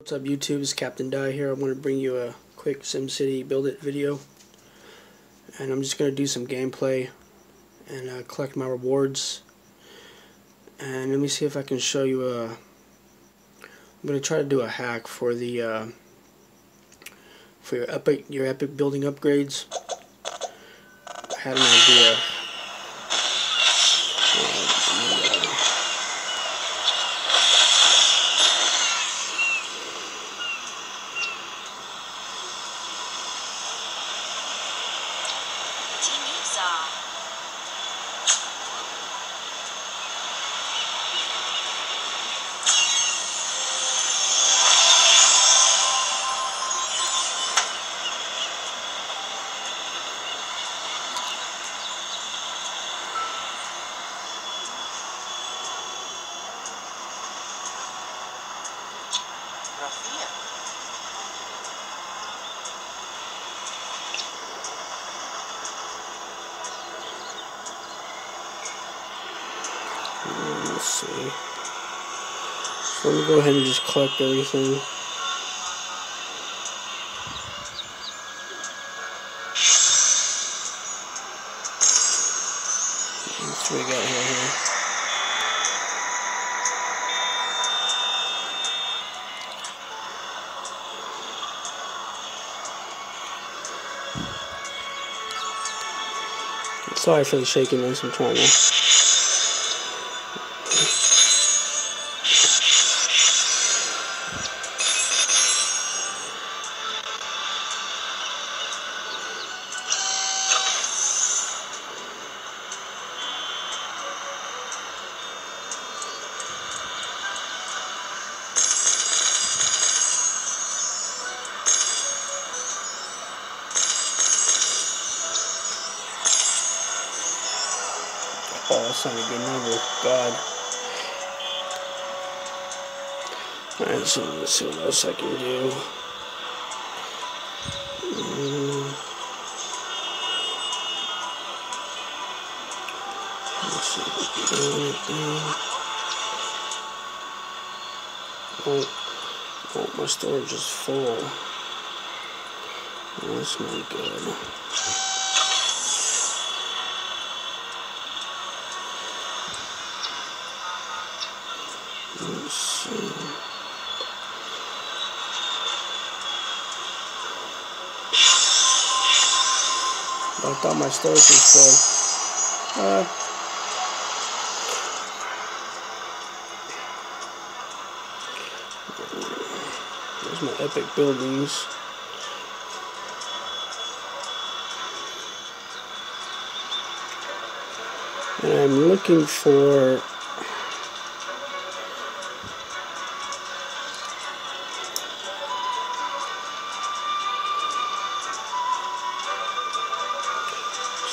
What's up YouTube, it's Captain Die here. I'm going to bring you a quick SimCity Build It video. And I'm just going to do some gameplay and uh, collect my rewards. And let me see if I can show you a... I'm going to try to do a hack for the... Uh, for your epic, your epic building upgrades. I had an idea. Rafia. Let's see. So let me go ahead and just collect everything. That's what we got here. Sorry for the shakiness, I'm trying to That's not a good number. God. Alright, so let's see what else I can do. Mm. Oh, oh, my storage is full. That's not good. Let's see. I thought my storage was full. Uh, there's my epic buildings. And I'm looking for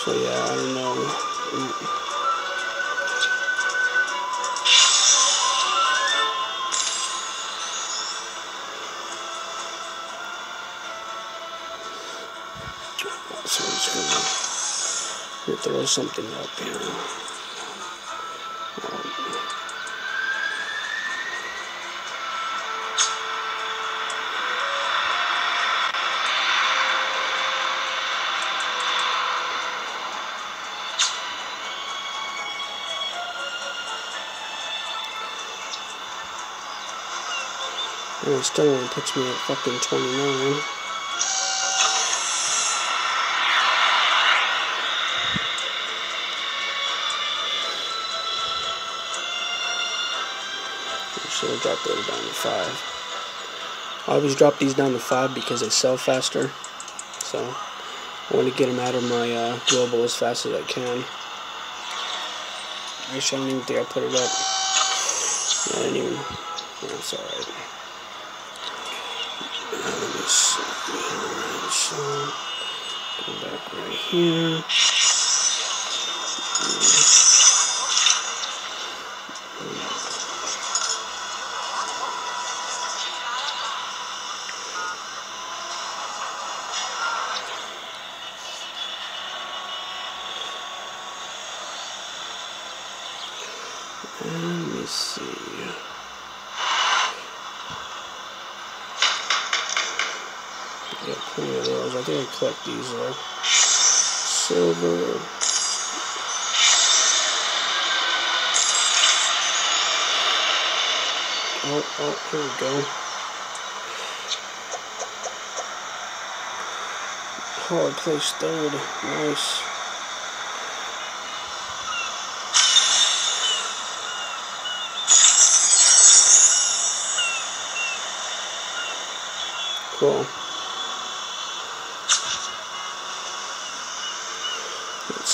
So yeah, I don't know. So I'm just gonna throw something up here. And it still only puts me at fucking 29. Should have dropped those down to 5. I always drop these down to 5 because they sell faster. So, I want to get them out of my uh, global as fast as I can. Actually, I don't even think I put it up. I didn't even... That's alright. Let me so go back right here. Let me see. Got plenty of those. I think I collect these though. Silver. Oh, oh, here we go. Hard place third. Nice. Cool.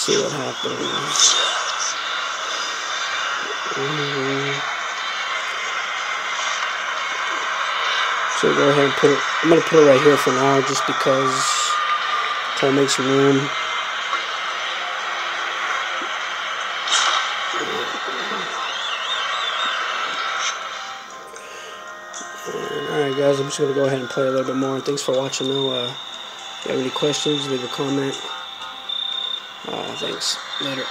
See what happens. Mm. So go ahead and put it. I'm gonna put it right here for now, just because. Try to make some room. Alright guys, I'm just going to go ahead and play a little bit more. And thanks for watching though. Uh, if you have any questions, leave a comment. Uh, thanks. Later.